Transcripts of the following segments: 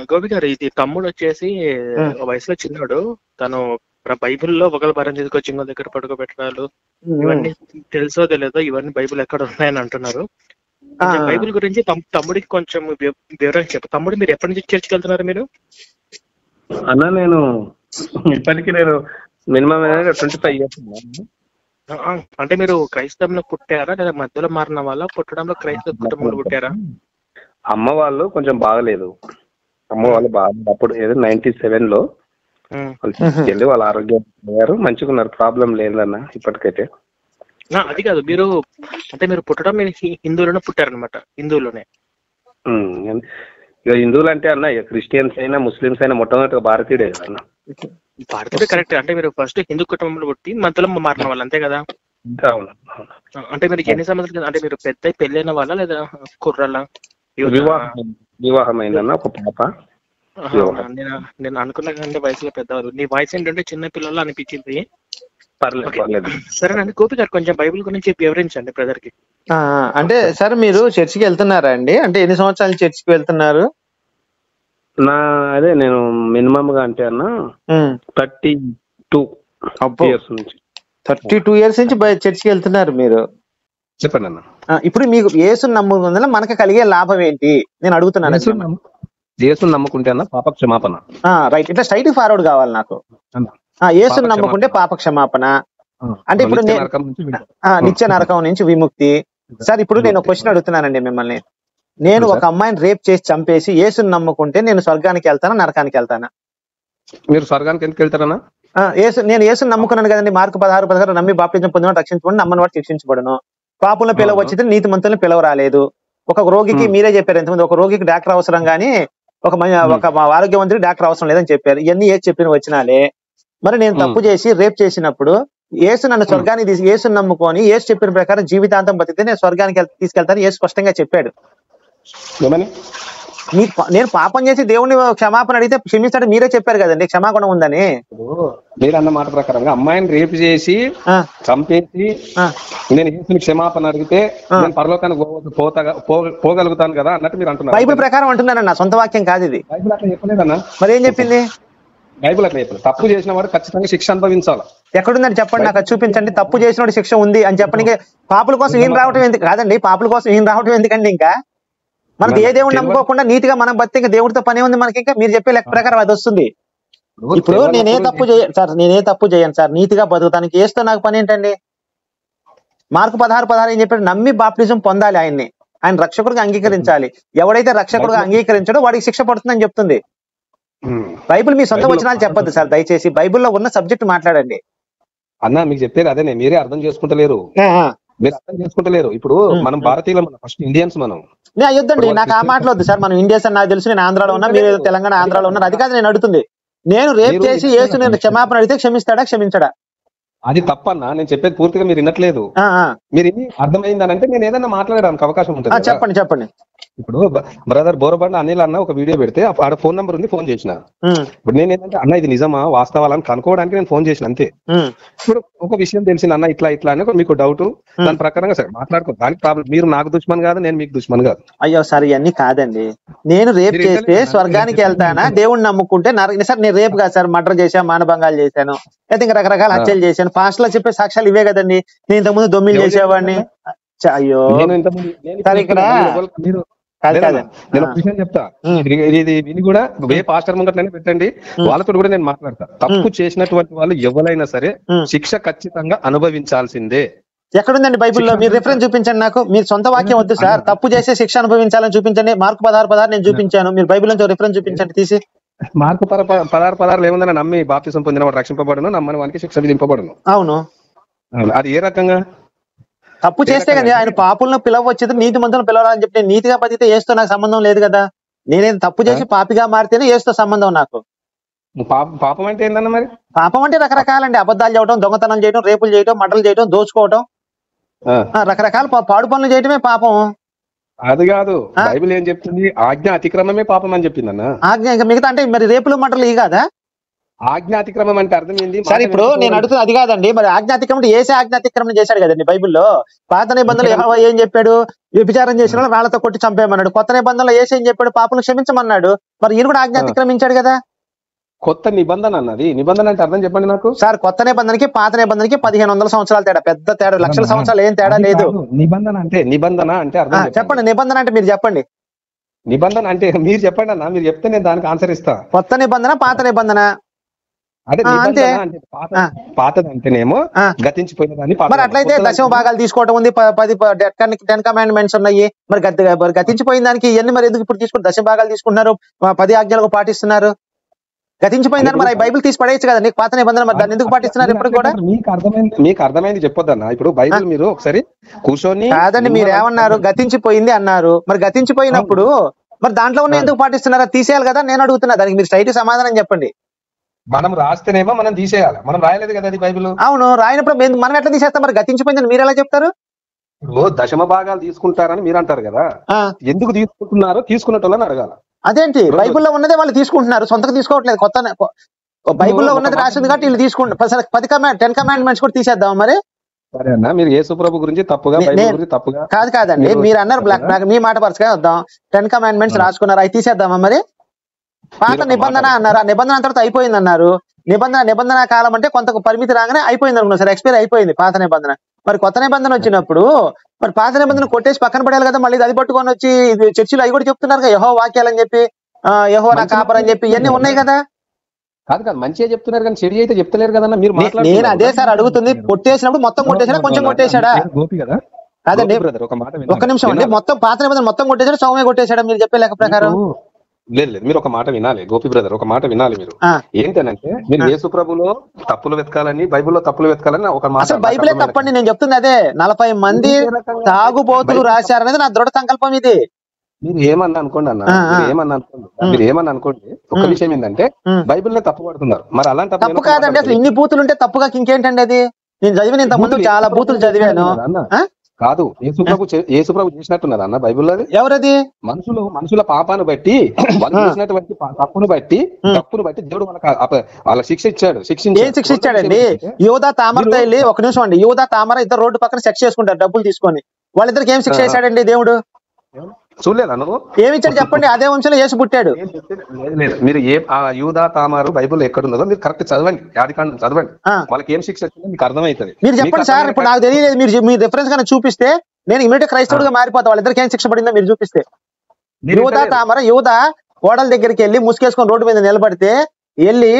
గోపి గారు ఇది తమ్ముడు వచ్చేసి. ఓ వయసులో చిన్నాడు. తను బైబిల్లో ఒకళ్ళ భారం తీసుకొచ్చి ఇంకో దగ్గర పడుకోబెట్టడాలు ఇవన్నీ తెలుసో తెలియదో ఇవన్నీ బైబిల్ ఎక్కడ ఉన్నాయని అంటున్నారు. బైబిల్ గురించి తమ్- తమ్ముడికి కొంచెం వి- వివరంగా చెప్పు. తమ్ముడు మీరు ఎప్పటి నుంచి చర్చికి వెళ్తున్నారు మీరు? అన్న నేను ఇప్పటికి నేను మినిమం ట్వంటీ ఫైవ్ ఇయర్స్ అంటే మీరు క్రైస్తవంలో పుట్టారా? లేదా మధ్యలో మారిన వాళ్ళ పుట్టడంలో క్రైస్తవ కుటుంబంలో పుట్టారా? అమ్మ వాళ్ళు కొంచెం బాగలేదు. అమ్మ వాళ్ళు బాగా అప్పుడు ఏదో నైన్టీ సెవెన్లో. వాళ్ళు వాళ్ళ ఆరోగ్యం అయ్యారు. మంచిగా ఉన్నారు. ప్రాబ్లం లేదన్న ఇప్పటికైతే. అది కాదు. మీరు అంటే మీరు పుట్టడం మీరు హిందువులోనే పుట్టారనమాట హిందువులోనే. ఇక హిందువులు అంటే అన్న ఇక క్రిస్టియన్స్ అయినా ముస్లిమ్స్ అయినా మొట్టమొదటి భారతీయుడే కదా అన్న. భారతీయ కరెక్ట్. అంటే మీరు ఫస్ట్ హిందూ కుటుంబంలో పుట్టి మధ్యలో మారిన వాళ్ళు అంతే కదా? అంటే మీరు ఎన్ని సంవత్సరాలు అంటే మీరు పెద్ద పెళ్ళైన వాళ్ళ లేదా కుర్రల? వివాహం. వివాహం అయిందన్న ఒక పాప. నేను నేను అనుకున్నా కంటే వయసులో పెద్దవాళ్ళు నీ వాయిస్ ఏంటంటే చిన్న పిల్లలు అనిపించింది. పర్లేదు. పర్లేదు. సరేనండి గోపి గారు కొంచెం బైబిల్ గురించి వివరించండి బ్రదర్కి ఆ, అంటే సార్ మీరు చర్చికి వెళ్తున్నారా అండి? అంటే ఎన్ని సంవత్సరాలు చర్చికి వెళ్తున్నారు? నా అదే నేను మినిమం గా అంటే అన్న. థర్టీ టూ ఇయర్స్ నుంచి. థర్టీ టూ ఇయర్స్ నుంచి చర్చికి వెళ్తున్నారు మీరు? చెప్పండి అన్న. ఇప్పుడు మీకు యేసుని నమ్ముకుందా మనకు కలిగే లాభం ఏంటి? నేను అడుగుతున్నాను యేసుని నమ్ము- యేసుని నమ్ముకుంటే అన్న పాప క్షమాపణ రైట్ ఇట్లా స్ట్రైట్ ఫార్వర్డ్ కావాలి నాకు. అన్న. ఆ, యేసుని నమ్ముకుంటే పాప క్షమాపణ అంటే ఇప్పుడు నిత్య నరకం నుంచి విడుదల. ఆ, నిత్య నరకం నుంచి విముక్తి. సార్ ఇప్పుడు నేను ఒక క్వశ్చన్ అడుగుతున్నానండి మిమ్మల్ని. నేను ఒక అమ్మాయిని రేప్ చేసి చంపేసి యేసుని నమ్ముకుంటే నేను స్వర్గానికి వెళ్తానా నరకానికి వెళ్తానా? మీరు స్వర్గానికి ఎందుకు వెళ్తారన్నా ఆ, యేసు నేను యేసుని నమ్ముకున్నాను కదండి. మార్కు పదహారు పదహారు నమ్మి బాప్టిజం పొందిన రక్షించబడి నమ్మని వాడు శిక్షించబడను. పాపులను పిలవ. వచ్చితే నీతి మంతులను పిలవ రాలేదు ఒక రోగికి. మీరే చెప్పారు ఎంతమంది ఒక రోగికి డాక్టర్ అవసరం గానీ ఒక. ఒక మా ఆరోగ్యవంతుడికి డాక్టర్ అవసరం లేదని చెప్పారు ఇవన్నీ ఏది చెప్పిన వచ్చినాలే మరి నేను. తప్పు చేసి రేప్ చేసినప్పుడు యేసు నన్ను. స్వర్గానికి తీసి యేసుని నమ్ముకొని యేసు చెప్పిన ప్రకారం జీవితాంతం బతికితే నేను స్వర్గానికి తీసుకెళ్తాను యేసు స్పష్టంగా చెప్పాడు మీ నేను పాపం చేసి దేవుని క్షమాపణ అడిగితే క్షమిస్తాడు మీరే చెప్పారు కదండి క్షమాగుణం ఉందని. మీరు అన్న మాట ప్రకారంగా అమ్మాయిని రేపు చేసి చంపేసి నేను యేసుని క్షమాపణ అడిగితే. నేను పరలోకానికి పోతా పోగలుగుతాను కదా అన్నట్టు మీరు అంటున్నారు. బైబిల్ ప్రకారం అంటున్నాను నా సొంత వాక్యం కాదు ఇది. బైబిల్ అట్లా చెప్పలేదన్నా. మరి ఏం చెప్పింది? బైబిల్ అట్లా చెప్పలేదు. తప్పు చేసిన వాడు ఖచ్చితంగా శిక్ష అనుభవించాలి. ఎక్కడుందని చెప్పండి నాకు చూపించండి. తప్పు చేసినోడి శిక్ష ఉంది అని చెప్పడానికి పాపుల కోసం ఈయన రావటం ఎందుకు కాదండి పాపుల కోసం ఈయన రావటం ఎందుకండి ఇంకా? మనకి ఏ దేవుడు నమ్ముకోకుండా నీతిగా మనం బతికి ఇంకా దేవుడితో పని ఉంది మనకి ఇంకా? మీరు చెప్పే లెక్క ప్రకారం అది వస్తుంది. ఇప్పుడు నేనే తప్పు చేయను సార్ నేనే తప్పు చేయను సార్. నీతిగా బతుకుతానికి ఏస్తో నాకు పని ఏంటండి? మార్కు పదహారు పదహారు ఏం చెప్పాడు? నమ్మి బాప్టిజం పొందాలి ఆయన్ని. ఆయన రక్షకుడిగా అంగీకరించాలి. ఎవడైతే రక్షకుడిగా అంగీకరించాడో వాడికి శిక్ష పడుతుందని చెప్తుంది. బైబిల్ మీ సొంత వచనాలు చెప్పొద్దు సార్. దయచేసి బైబిల్లో ఉన్న సబ్జెక్ట్ మాట్లాడండి. అన్న మీకు చెప్పేది అదేనే. మీరే అర్థం చేసుకుంటలేరు. మీరు అర్థం చేసుకుంటలేరు. ఇప్పుడు మనం. భారతీయులు మనం ఫస్ట్ ఇండియన్స్ మనం. నే అయ్యొద్దండి నాకు ఆ మాటలు వద్దు సార్. మనం ఇండియన్స్ అని నాకు తెలుసు నేను ఆంధ్రాలో ఉన్నా మీరు తెలంగాణ ఆంధ్రాలో ఉన్నారు. అది కాదు నేను అడుగుతుంది. నేను రేప్ చేసి యేసు నేను క్షమాపణ అడిగితే క్షమిస్తాడా క్షమించడా? అది తప్పన్న నేను చెప్పేది పూర్తిగా మీరు వినట్లేదు. ఆ, ఆ. మీరు ఇది అర్థమైందనంటే నేను ఏదైనా మాట్లాడడానికి అవకాశం ఉంటుంది. చెప్పండి చెప్పండి. ఇప్పుడు బ్రదర్ బోరబండ అనిల్ అన్న ఒక వీడియో పెడితే ఆడ ఫోన్ నంబర్ ఉంది ఫోన్ చేసిన. ఇప్పుడు నేను ఏంటంటే అన్న ఇది నిజమా? వాస్తవాలని కనుక్కోవడానికి నేను ఫోన్ చేసిన అంతే. ఇప్పుడు ఒక విషయం తెలిసింది అన్న ఇట్లా ఇట్లా అని మీకు డౌట్. దాని ప్రకారంగా సరే మాట్లాడుకో. దానికి ప్రాబ్లం మీరు నాకు దుష్మన్ కాదు నేను మీకు దుష్మన్ కాదు. అయ్యో సార్ ఇవన్నీ కాదండి. నేను రేప్ చేస్తే స్వర్గానికి వెళ్తానా? దేవుణ్ణి నమ్ముకుంటే సార్ నేను రేపు కాదు సార్ మర్డర్ చేశాను మానభంగాలు చేశాను. లేదా ఇంకా రకరకాల. హత్యలు చేశాను. పాస్ట్లో చెప్పే సాక్ష్యాలు ఇవే కదండి. నేను ఇంతకుముందు దొమ్మిలు చేసేవాడిని. అయ్యో. సార్ ఇక్కడ నేను. ఒక విషయం చెప్తా. ఇది విని కూడా ఏ పాస్టర్ ముంగట్లనే పెట్టండి. వాళ్ళతో కూడా నేను మాట్లాడతా. తప్పు చేసినటువంటి వాళ్ళు ఎవరైనా సరే. శిక్ష ఖచ్చితంగా అనుభవించాల్సిందే. ఎక్కడుందండి బైబిల్లో? మీరు రిఫరెన్స్ చూపించండి నాకు. మీరు సొంత వాక్యం వద్దు సార్. తప్పు చేసే శిక్ష అనుభవించాలని చూపించండి. మార్కు పదహారు పదహారు నేను చూపించాను. మీరు బైబిల్ నుంచి రిఫరెన్స్ చూపించండి తీసి. మార్పు పర పదార్ పదార్లు ఏముందని నమ్మి బాప్తిసం పొందిన వాడు రక్షింపబడును నమ్మని వానికి శిక్ష విధింపబడును. అవును. అది ఏ రకంగా? తప్పు చేస్తే కదా ఆయన పాపులను పిలవచ్చేది నీతి మంతులను పిలవాలని చెప్పి నేను నీతిగా బతికితే ఏస్తో నాకు సంబంధం లేదు కదా. నేనేం తప్పు చేసి పాపిగా మారితేనే ఏస్తో సంబంధం నాకు. పాప అంటే ఏందన్న మరి? పాపం అంటే రకరకాలండి. అబద్ధాలు చేయడం దొంగతనం చేయడం రేపులు చేయడం మటలు చేయడం దోచుకోవడం రకరకాల పాడు పనులు చేయడమే పాపం. అది కాదు? బైబిల్ ఏం చెప్తుంది? ఆజ్ఞ అతిక్రమమే పాపం అని చెప్పింది అన్న ఆజ్ఞ ఇంకా మిగతా అంటే మరి రేపులు మటలు ఇవి కాదా? ఆజ్ఞాతిక్రమం అంటే అర్థం ఏంది సరే ఇప్పుడు నేను అడుగుతుంది అది కాదండి మరి ఆజ్ఞాతిక్రమం ఏసే ఆజ్ఞాతిక్రమం చేశాడు కదండి బైబిల్లో. పాత నిబంధనలు యెహోవా ఏం చెప్పాడు? వ్యభిచారం చేసిన వాళ్ళు రాళ్ళతో కొట్టి చంపేయమన్నాడు. కొత్త నిబంధనలు ఏసే ఏం చెప్పాడు? పాపను క్షమించమన్నాడు. మరి ఈయన కూడా ఆజ్ఞాతిక్రమించాడు కదా. కొత్త నిబంధన అన్నది. నిబంధన అంటే అర్థం చెప్పండి నాకు. సార్ కొత్త నిబంధనకి పాత నిబంధనకి పదిహేను వందల సంవత్సరాల తేడా. పెద్ద తేడా. లక్షల సంవత్సరాలు ఏం తేడా లేదు. నిబంధన అంటే నిబంధన అంటే అర్థం చెప్పండి. నిబంధన అంటే మీరు చెప్పండి. నిబంధన అంటే మీరు చెప్పండి అన్న. మీరు చెప్తే నేను దానికి ఆన్సర్ ఇస్తా. కొత్త నిబంధన పాత నిబంధన. అంతే. పాతది అంటేనేమో ఆ. గతించిపోయిన మరి అట్లయితే దశమ భాగాలు తీసుకోవడం ఉంది. పది టెన్ కమాండ్మెంట్స్ ఉన్నాయి. మరి గతి మరి గతించిపోయిన దానికి ఇవన్నీ మరి ఎందుకు ఇప్పుడు తీసుకుని దశమ భాగాలు తీసుకుంటున్నారు? పది ఆజ్ఞలకు పాటిస్తున్నారు. గతించిపోయిందని మరి బైబిల్ తీసి పడేయచ్చు కదా. నీకు పాత నిబంధన మరి దాన్ని ఎందుకు పాటిస్తున్నారు ఇప్పుడు కూడా? మీకు అర్థమైంది మీకు అర్థమైంది చెప్పొద్దన్న. ఇప్పుడు బైబిల్ మీరు ఒకసారి కూర్చొని కాదండి మీరు ఏమన్నారు గతించిపోయింది అన్నారు. మరి గతించిపోయినప్పుడు మరి దాంట్లో ఉన్న. ఎందుకు పాటిస్తున్నారా? తీసేయాలి కదా. నేను అడుగుతున్నా. దానికి మీరు స్ట్రైట్ సమాధానం చెప్పండి. మనం రాస్తేనేమో మనం తీసేయాలి. మనం రాయలేదు కదా అది బైబిల్? అవును రాయినప్పుడు మనం ఎట్లా తీసేస్తాం? మరి గతించిపోయిందని మీరు ఎలా చెప్తారు? ఇప్పుడు దశమ భాగాలు తీసుకుంటారని మీరు అంటారు కదా. ఎందుకు తీసుకుంటున్నారో తీసుకున్నట్టు అడగాల. అదేంటి? బైబిల్లో ఉన్నదే వాళ్ళు తీసుకుంటున్నారు. సొంతగా తీసుకోవట్లేదు. కొత్త బైబిల్లో ఉన్నది రాసింది కాబట్టి వీళ్ళు తీసుకుంటారు పది కమాండ్ టెన్ కమాండ్మెంట్స్ కూడా తీసేద్దాం మరి? సరే అన్న మీరు యేసు ప్రభు గురించి తప్పుగా తప్పుగా కాదు కాదండి. మీరు- అన్నారు బ్లాక్ మీ మాట పరచుగా వద్దాం. Ten commandments. రాసుకున్నారు. అవి తీసేద్దామా మరి? పాత నిబంధన అన్నారు? ఆ నిబంధన తర్వాత అయిపోయింది అన్నారు నిబంధన నిబంధన కాలం అంటే కొంత పరిమితి రాగానే అయిపోయింది అనుకున్నారు సార్ ఎక్స్పైర్ అయిపోయింది పాత నిబంధన. మరి కొత్త నిబంధన వచ్చినప్పుడు మరి పాత నిబంధన కొట్టేసి పక్కన పడేయాలి కదా మళ్ళీ అది పట్టుకొని వచ్చి చర్చిలో అవి కూడా చెప్తున్నారు కదా యహో వాక్యాలని చెప్పి యహో నా కాపర్ అని చెప్పి ఇవన్నీ ఉన్నాయి కదా. కాదు కాదు మంచిగా చెప్తున్నారు కానీ చెడు అయితే చెప్తలేరు కదన్న మీరు. నేను అదే సార్ అడుగుతుంది కొట్టేసినప్పుడు మొత్తం కొట్టేసాడా కొంచెం కొట్టేశాడా? గోపి కదా? గోపి బ్రదర్ ఒక మాట. ఒక్క నిమిషం అండి. మొత్తం పాత నిబంధన మొత్తం కొట్టేశాడా సౌమ్య కొట్టేశాడా మీరు చెప్పే లెక్క ప్రకారం? లేదు లేదు. మీరు ఒక మాట వినాలి. గోపి బ్రదర్ ఒక మాట వినాలి మీరు. ఏంటనంటే మీరు యేసు ప్రభులో తప్పులు వెతకాలని బైబిల్లో తప్పులు వెతకాలని ఒక మాట బైబిలే. తప్పండి. నేను చెప్తుంది అదే. నలభై మంది తాగుబోతులు రాశారనేది నా దృఢ సంకల్పం ఇది. మీరు ఏమన్నా అనుకోండి అన్న ఏమన్నా అనుకోండి. మీరు ఏమన్నా అనుకోండి ఒక. విషయం ఏంటంటే. బైబిల్ నే తప్పు పడుతున్నారు. మరి అలాంటి తప్పు కాదండి. అసలు ఇన్ని బూతులు ఉంటే తప్పుగా ఇంకేంటండి అది? నేను చదివిన ఇంత ముందు చాలా బూతులు చదివాను? కాదు యేసుప్రభు యేసుప్రభు చేసినట్టున్నది అన్న బైబిల్లో ఎవరది? మనుషులు మనుషుల పాపాన్ని బట్టి వాళ్ళు. చేసినటువంటి తప్పును బట్టి. తప్పును బట్టి దేవుడు వాళ్ళకి వాళ్ళ శిక్ష ఇచ్చాడు శిక్ష ఏం శిక్ష ఇచ్చాడండి? యువత తామరతో మీరు- వెళ్ళి ఒక నిమిషం అండి. యువత తామర ఇద్దరు రోడ్డు పక్కన సెక్స్ చేసుకుంటారు డబ్బులు తీసుకొని. వాళ్ళిద్దరికి ఏం శిక్ష ఆ. వేశాడండి దేవుడు? చూడలేదా నువ్వు? ఏమి ఇచ్చాడు చెప్పండి? అదే వంశంలో యేసు పుట్టాడు. లేదు. మీరు ఏ ఆ యూదా తామారు బైబుల్ ఎక్కడ ఉన్నదో మీరు కరెక్ట్ చదవండి. యాదికాండం చదవండి. వాళ్ళకి ఏం శిక్ష వచ్చిందో మీకు అర్థమవుతుంది. మీరు చెప్పండి సార్ ఇప్పుడు నాకు తెలియలేదు. మీరు మీ రిఫరెన్స్ గానే చూపిస్తే నేను ఇమీడియట్ క్రైస్తవుడిగా మారిపోతా. వాళ్ళిద్దరికి ఏం శిక్ష పడిందో మీరు చూపిస్తే. యువత తామర యువత కోడల దగ్గరికి వెళ్ళి ముసుకేసుకొని రోడ్డు మీద నిలబడితే వెళ్ళి